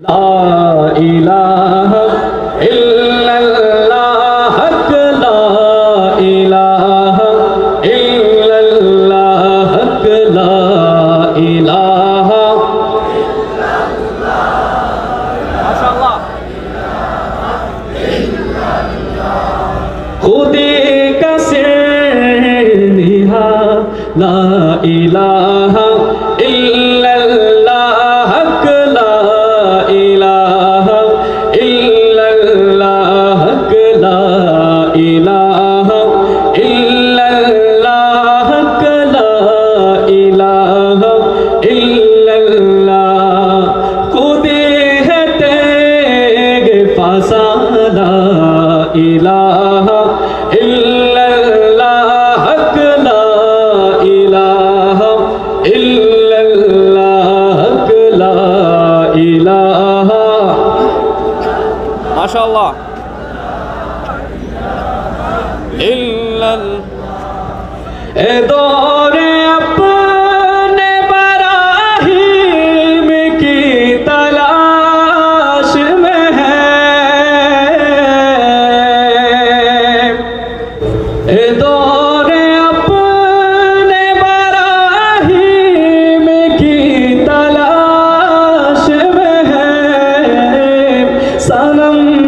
لا الہ الا اللہ حق لا الہ الا اللہ حق لا الہ خودی کا سر نہا لا الہ إله إلا الله لا إله إلا الله. خود ہے تیرے پاسا إله إلا الله لا إله إلا الله لا إله. ما شاء الله اے دور اپنے براہیم کی تلاش میں ہے اے دور اپنے براہیم کی تلاش میں ہے سنم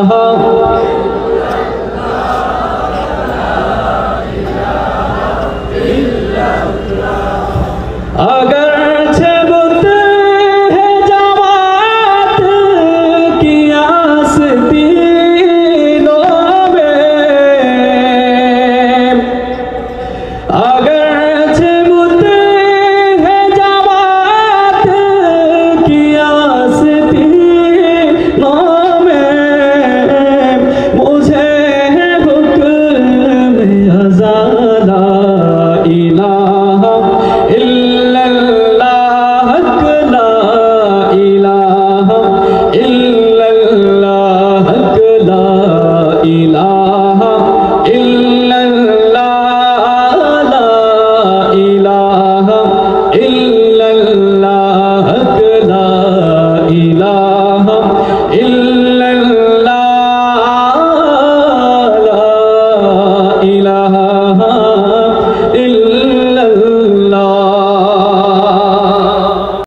Uh-huh. ilaha